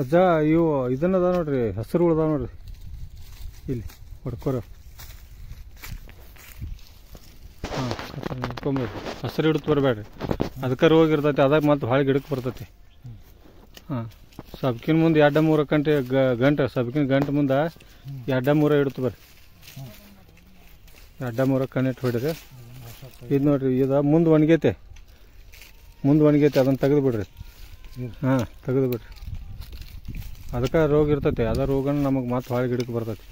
ಅಜ್ಜ, ಇವು ಇದನ್ನ ಅದ ನೋಡ್ರಿ ಹಸಿರು ಅದಾವ ನೋಡ್ರಿ. ಇಲ್ಲಿ, ಹೊಡ್ಕೊರ. ಹಾಂ ಹಿಡ್ಕೊಂಬೇಡ್ರಿ ಹಸಿರು ಹಿಡಿದು ಬರಬೇಡ್ರಿ. ಅದಕ್ಕೆ ರೋಗ ಇರ್ತೈತಿ, ಅದಾಗ ಮತ್ತೆ ಭಾಳ ಗಿಡಕ್ಕೆ ಬರ್ತೈತಿ. ಹಾಂ, ಸಬ್ಕಿನ ಮುಂದೆ ಎರಡ ಮೂರು ಗಂಟೆ ಗಂಟೆ, ಸಬ್ಕಿನ ಗಂಟೆ ಮುಂದೆ ಎರಡ ಮೂರ ಹಿಡ್ತು ಬರ್ರಿ. ಎರಡ ಮೂರ ಕನೆಕ್ಟ್ ಹೊಡಿರಿ. ಇದು ನೋಡ್ರಿ, ಇದು ಮುಂದೆ ಒಣಗೈತೆ. ಮುಂದೆ ಒಣಗೈತೆ, ಅದನ್ನು ತೆಗೆದು ಬಿಡ್ರಿ. ಹಾಂ, ತೆಗೆದು ಬಿಡ್ರಿ. ಅದಕ್ಕೆ ರೋಗ ಇರ್ತೈತಿ. ಅದ ರೋಗನ ನಮಗೆ ಮತ್ತೆ ಹೊಳೆ ಗಿಡಕ್ಕೆ ಬರ್ತೈತಿ.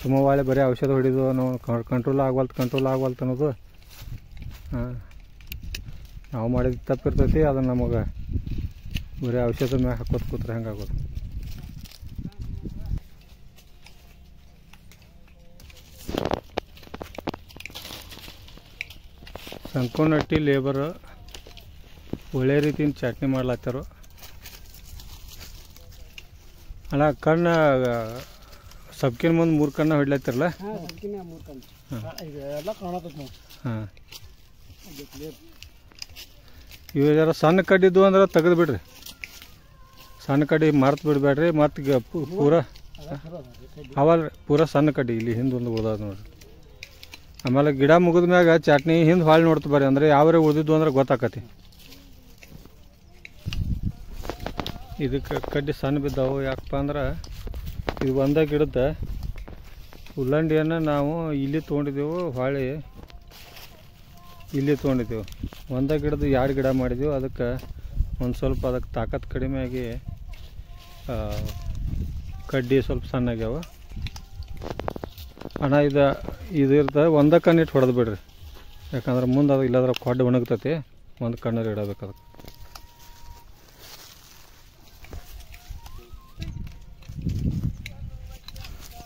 ಸುಮ್ಮ ವಾಳೆ ಬರೀ ಔಷಧ ಹೊಡಿದು ನಾವು ಕಂಟ್ರೋಲ್ ಆಗ್ವಲ್ತು ಕಂಟ್ರೋಲ್ ಆಗ್ವಲ್ತು ಅನ್ನೋದು ಹಾಂ ನಾವು ಮಾಡಿದ ತಪ್ಪಿರ್ತೈತಿ ಅದನ್ನು ನಮಗೆ ಬರೀ ಔಷಧ ಮ್ಯಾಗ ಹಾಕೋದು ಕೂತ್ರೆ ಹೆಂಗಾಗೋದು ಸಂಕೋನಟ್ಟಿ ಲೇಬರ್ ಒಳ್ಳೆ ರೀತಿಯಿಂದ ಚಟ್ನಿ ಮಾಡ್ಲತ್ತಾರು. ಅಣ್ಣ ಕಣ್ಣ ಸಬ್ಕಿನ ಮುಂದೆ ಮೂರು ಕಣ್ಣ ಹೊಡ್ಲತ್ತಿರಲ್ಲ? ಹಾಂ ಅದಕ್ಕಿಂತ ಸಣ್ಣ ಇವು ಕಡ್ಡಿದ್ದು ಅಂದ್ರೆ ತೆಗೆದು ಬಿಡ್ರಿ. ಸಣ್ಣ ಕಡ್ಡಿ ಮರ್ತು ಬಿಡಬೇಡ್ರಿ ಮತ್ತು ಪೂರ ಅವಲ್ ಪೂರ ಸಣ್ಣ ಕಡ್ಡಿ ಇಲ್ಲಿ ಹಿಂದೆ ಒಂದು ಉಳ್ದದ ನೋಡ್ರಿ. ಆಮೇಲೆ ಗಿಡ ಮುಗಿದ ಮ್ಯಾಗ ಚಟ್ನಿ ಹಿಂದೆ ಹಾಳು ನೋಡ್ತು ಬರ್ರಿ ಅಂದ್ರೆ ಯಾವ್ರೆ ಉಳ್ದಿದ್ದು ಅಂದ್ರೆ ಗೊತ್ತಾಕತಿ. ಇದಕ್ಕೆ ಕಡ್ಡಿ ಸಣ್ಣ ಬಿದ್ದಾವು. ಯಾಕಪ್ಪ ಅಂದ್ರೆ ಇದು ಒಂದೇ ಗಿಡದ ಉಲ್ಲಂಡಿಯನ್ನು ನಾವು ಇಲ್ಲಿ ತೊಗೊಂಡಿದ್ದೆವು ಹೊಳೆ ಇಲ್ಲಿ ತೊಗೊಂಡಿದ್ದೆವು. ಒಂದೇ ಗಿಡದ ಎರಡು ಗಿಡ ಮಾಡಿದ್ದೆವು. ಅದಕ್ಕೆ ಒಂದು ಸ್ವಲ್ಪ ಅದಕ್ಕೆ ತಾಕತ್ತು ಕಡಿಮೆ ಆಗಿ ಕಡ್ಡಿ ಸ್ವಲ್ಪ ಸಣ್ಣ ಆಗ್ಯಾವ. ಅಣ್ಣ, ಇದು ಇದು ಇರ್ತದೆ ಒಂದೇ ಕಣ್ಣಿಟ್ಟು ಹೊಡೆದು ಬಿಡ್ರಿ. ಯಾಕಂದ್ರೆ ಮುಂದೆ ಅದು ಇಲ್ಲದ್ರೆ ಕೊಡ್ಡು ಒಣಗ್ತೈತಿ. ಒಂದು ಕಣ್ಣಲ್ಲಿ ಇಡಬೇಕು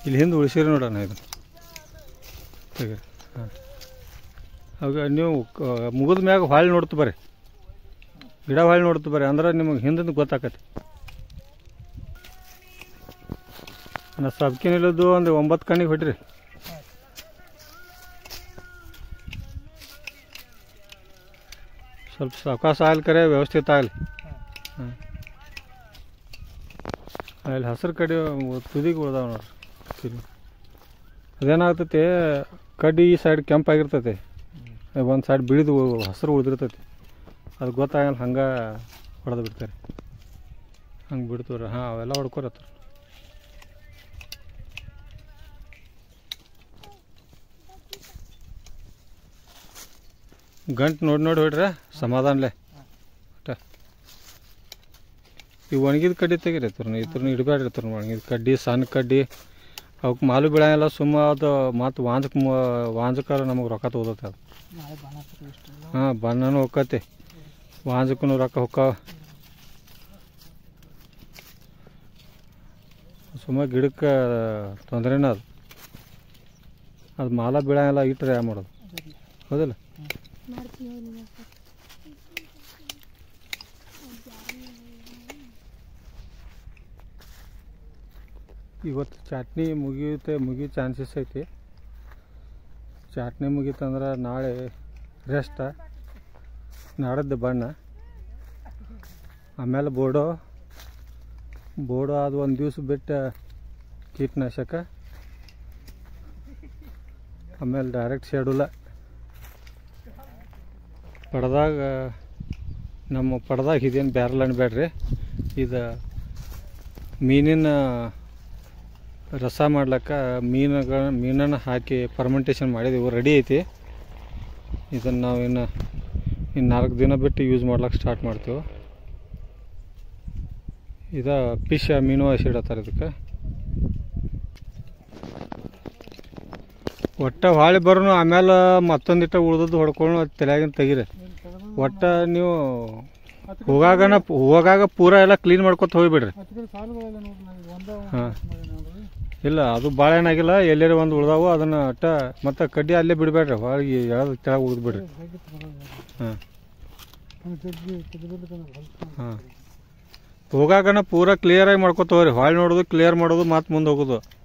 ಇಲ್ಲಿ ಹಿಂದೆ ಉಳಿಸಿರಿ ನೋಡೋಣ ಇದು. ತೆಗೀರಿ ಹಾಂ. ಹಾಗೆ ನೀವು ಮುಗಿದ ಮ್ಯಾಗ ಹಾಳು ನೋಡ್ತು ಬರ್ರಿ. ಗಿಡ ಹಾಳು ನೋಡ್ತು ಬರ್ರಿ. ಅಂದ್ರೆ ನಿಮಗೆ ಹಿಂದಿಂದ ಗೊತ್ತಾಕತಿ ನಾ ಸಬ್ಕಿನಿಲ್ಲದ್ದು ಒಂದು ಒಂಬತ್ತು ಕಣ್ಣಿಗೆ ಹೊಡ್ರಿ. ಸ್ವಲ್ಪ ಸಾವಕಾಶ ಆಗಲಿ ಕರೆ, ವ್ಯವಸ್ಥಿತ ಆಗಲಿ. ಹಾಂ. ಅಲ್ಲಿ ಹಸಿರು ಕಡೆ ತುದಿಗೆ ಉಳ್ದಾವ ನೋಡ್ರಿ. ತುದಿ. ಅದೇನಾಗ್ತೈತಿ, ಕಡ್ಡಿ ಈ ಸೈಡ್ ಕೆಂಪಾಗಿರ್ತೈತಿ. ಒಂದು ಸೈಡ್ ಬಿಳಿದು ಹಸಿರು ಉಳಿದಿರ್ತೈತಿ. ಅದು ಗೊತ್ತಾಗಲ್ಲ ಹಂಗೆ ಹೊಡೆದು ಬಿಡ್ತಾರೆ. ಹಂಗೆ ಬಿಡ್ತೀವ್ರಿ, ಹಾಂ, ಅವೆಲ್ಲ ಹೊಡ್ಕೊರತ್ತ ಗಂಟು ನೋಡಿ ನೋಡಿ ಹೊಡ್ರೆ ಸಮಾಧಾನಲೆ ಅಷ್ಟೇ ಈ ಒಣಗಿದ ಕಡ್ಡಿ ತೆಗಿರಿ ಇತ್ರನ ಇತ್ರ ಇಡಬೇಡ್ರಿ ಒಣಗಿದ ಕಡ್ಡಿ, ಸಣ್ಣ ಕಡ್ಡಿ. ಅವಕ್ಕೆ ಮಾಲು ಬೀಳಂಗಿಲ್ಲ ಸುಮ್ಮ ಅದು ಮತ್ತು ವಾಂಜಕ್ ವಾಂಜಕ್ಕಾರ ನಮಗೆ ರೊಕ್ಕ ತಗೋದತ್ತೆ ಅದು. ಹಾಂ ಬಣ್ಣನೂ ಹೊಕ್ಕತಿ. ವಾಂಜಕ್ಕೂ ರೊಕ್ಕ ಹೊಕ್ಕಾವ ಸುಮ್ಮ ಗಿಡಕ್ಕೆ ತೊಂದರೆನೇ ಅದು. ಅದು ಮಾಲ ಬೀಳಂಗಿಲ್ಲ ಇಟ್ಟರೆ ಯಾವ ಮಾಡೋದು? ಹೌದಿಲ್ಲ? ಇವತ್ತು ಚಾಟ್ನಿ ಮುಗಿಯುತ್ತೆ, ಮುಗಿಯೋ ಚಾನ್ಸಸ್ ಐತಿ. ಚಾಟ್ನಿ ಮುಗೀತಂದ್ರೆ ನಾಳೆ ರೆಸ್ಟ ನಾಡದ್ದು ಬಣ್ಣ. ಆಮೇಲೆ ಬೋಡೋ. ಬೋಡೋ ಅದು ಒಂದು ದಿವ್ಸ ಬಿಟ್ಟು ಕೀಟನಾಶಕ. ಆಮೇಲೆ ಡೈರೆಕ್ಟ್ ಶೆಡ್ಯೂಲ ಪಡ್ದಾಗ, ನಮ್ಮ ಪಡ್ದಾಗ ಇದೇನು ಬ್ಯಾರಲ್ ಅನ್ಬೇಡ್ರಿ. ಇದು ಮೀನಿನ ರಸ ಮಾಡ್ಲಿಕ್ಕೆ ಮೀನುಗಳ ಮೀನನ್ನು ಹಾಕಿ ಫರ್ಮೆಂಟೇಷನ್ ಮಾಡಿದೆವು ರೆಡಿ ಐತಿ. ಇದನ್ನು ನಾವು ಇನ್ನು ಇನ್ನು ನಾಲ್ಕು ದಿನ ಬಿಟ್ಟು ಯೂಸ್ ಮಾಡ್ಲಿಕ್ಕೆ ಸ್ಟಾರ್ಟ್ ಮಾಡ್ತೀವಿ. ಇದು ಫಿಶ್ ಮೀನು ಆಸಿಡ್ ಅತ್ತಾರ ಇದಕ್ಕೆ. ಒಟ್ಟು ಹಾಳಿ ಬರೋನು ಆಮೇಲೆ ಮತ್ತೊಂದಿಟ್ಟ ಉಳ್ದದ್ದು ಹೊಡ್ಕೊಂಡು ತಲೆಯಾಗಿನ ತೆಗೀರಿ. ಒಟ್ಟು ನೀವು ಹೋಗಾಗನ ಹೋಗಾಗ ಪೂರ ಎಲ್ಲ ಕ್ಲೀನ್ ಮಾಡ್ಕೊತ ಹೋಗ್ಬಿಡ್ರಿ. ಹಾಂ. ಇಲ್ಲ, ಅದು ಭಾಳ ಏನಾಗಿಲ್ಲ ಎಲ್ಲೇರಿ ಒಂದು ಉಳ್ದಾವು, ಅದನ್ನ ಅಟ್ಟ ಮತ್ತೆ ಕಡ್ಡಿ ಅಲ್ಲೇ ಬಿಡಬೇಡ್ರಿ ಹೊರಗೆ ಯಾವ್ದು ಕೆಳಗೆ ಉಗ್ದು ಬಿಡ್ರಿ. ಹಾಂ. ಹಾಂ. ಹೋಗಾಗನ ಪೂರ ಕ್ಲಿಯರಾಗಿ ಮಾಡ್ಕೊತ ಹೋಗ್ರಿ ಹೊಳ್ಳಿ ನೋಡೋದು ಕ್ಲಿಯರ್ ಮಾಡೋದು, ಮತ್ತೆ ಮುಂದೆ ಹೋಗೋದು.